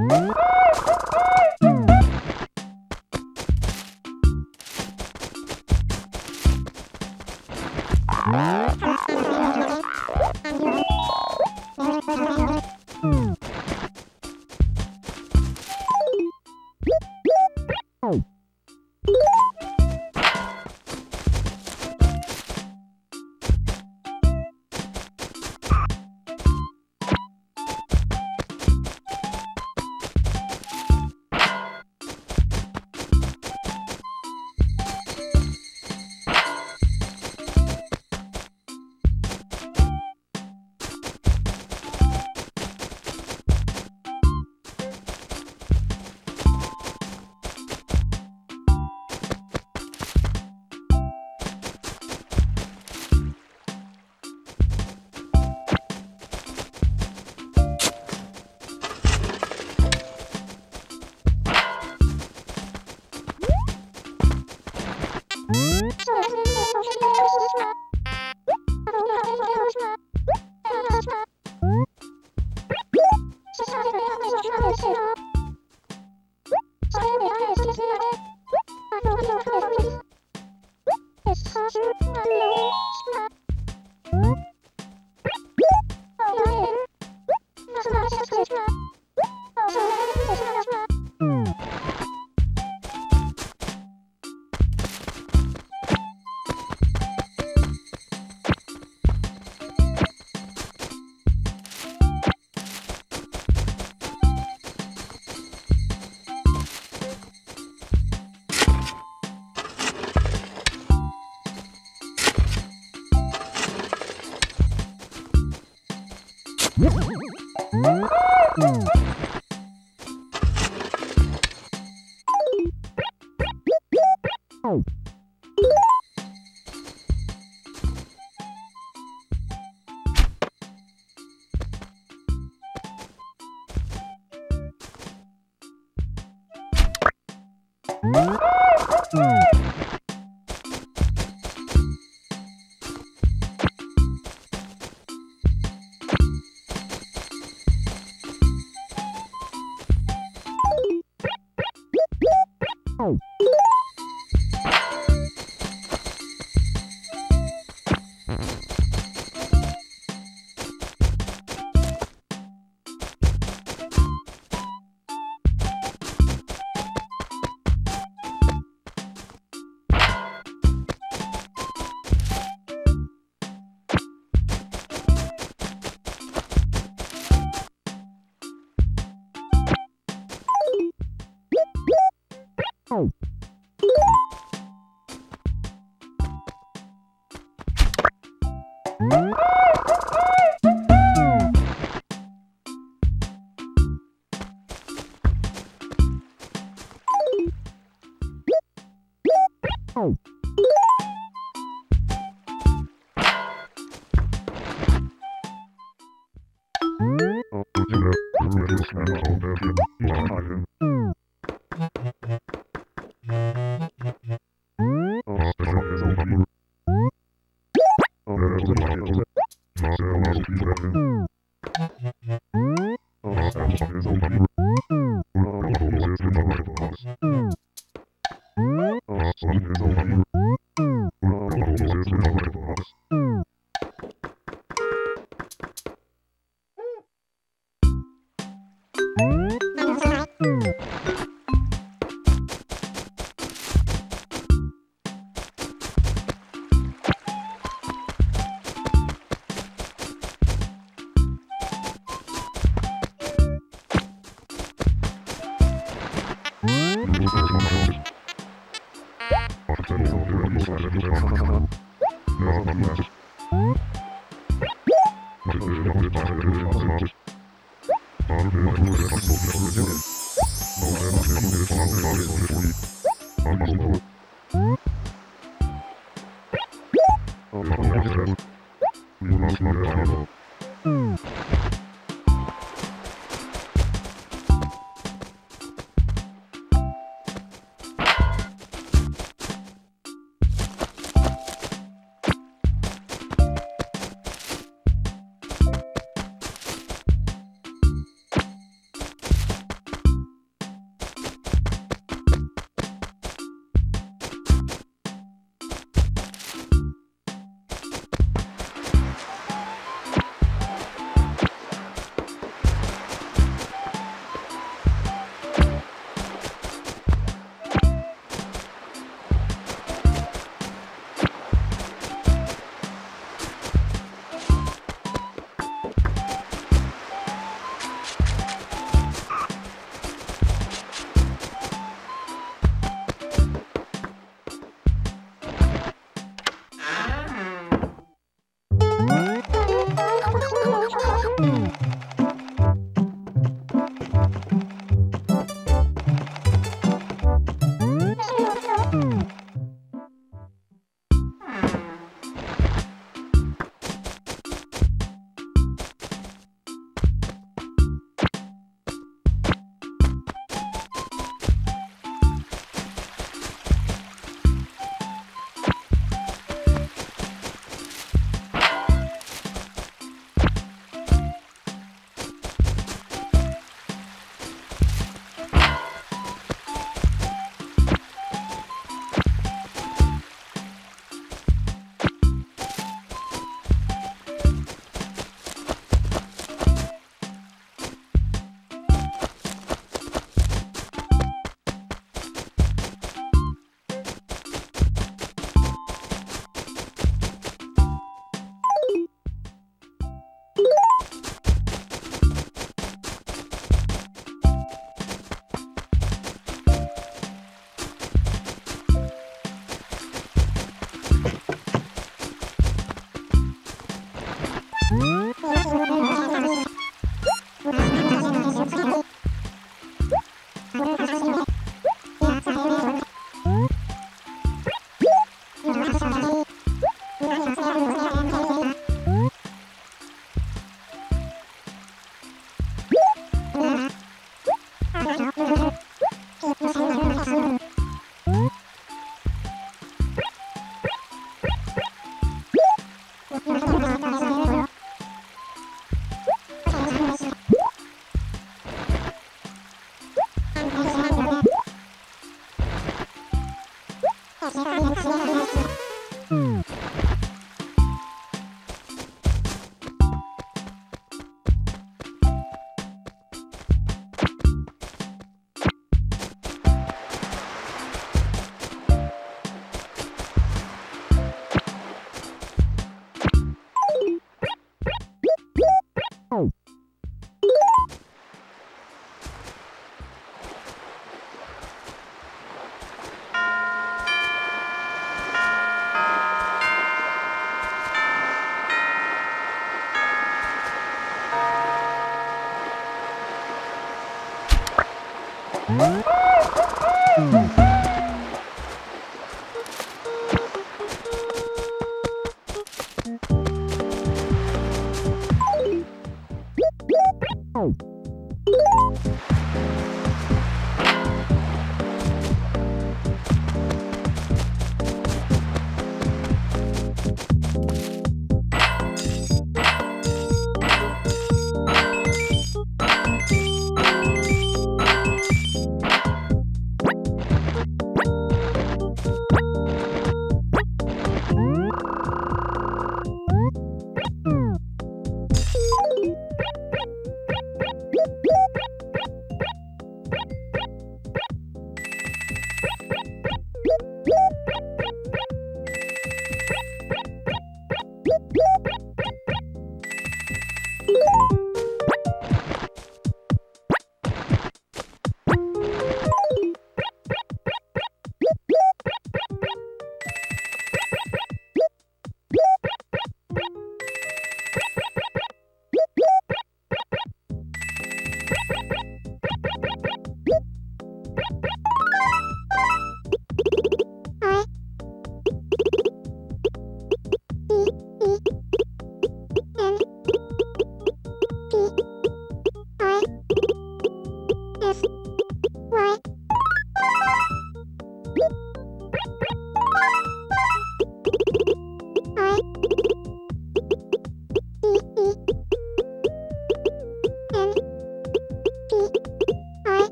Ah, papai! Mm-hmm. Mm.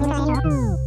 ないの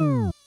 Mm.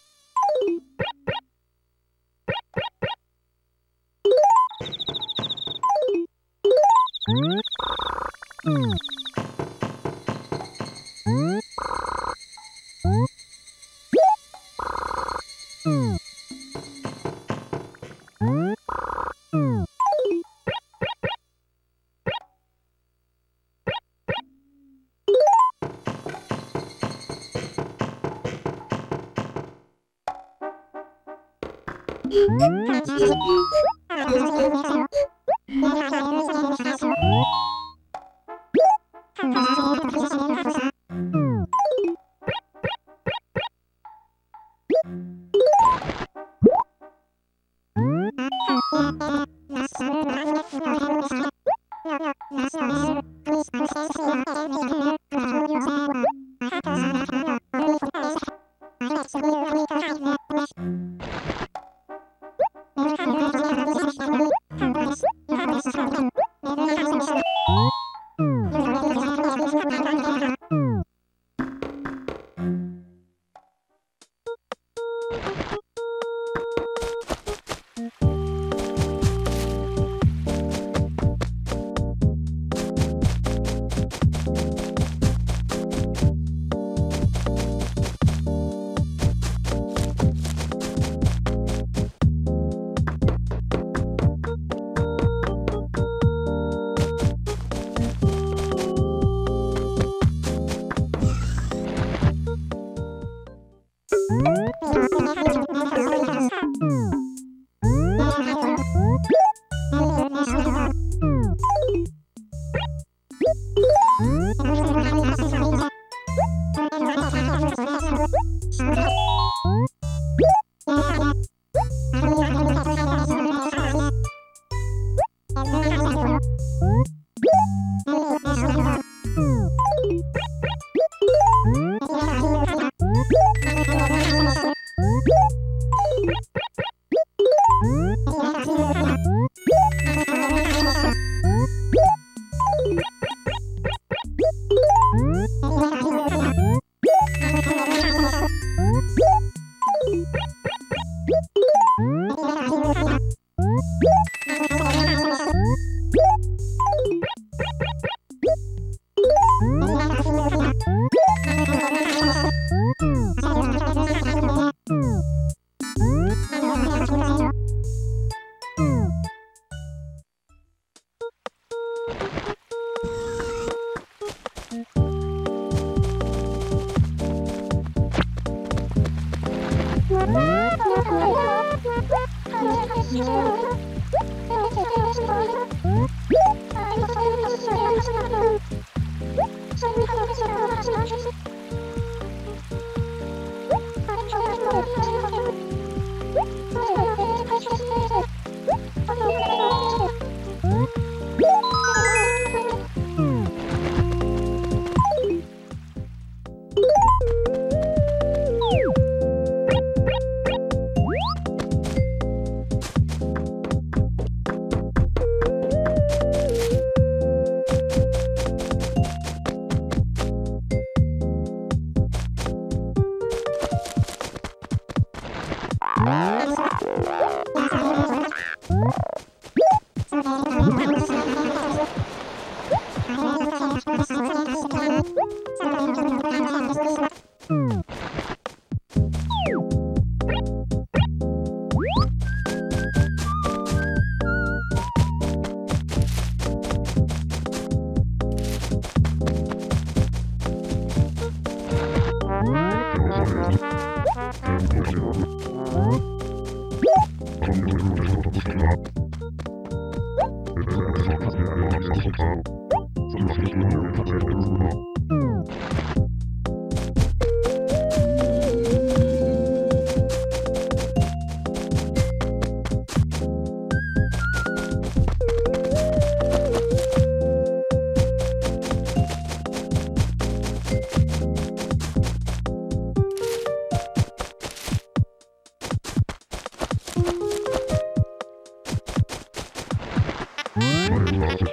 Thank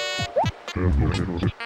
you.